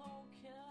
Okay.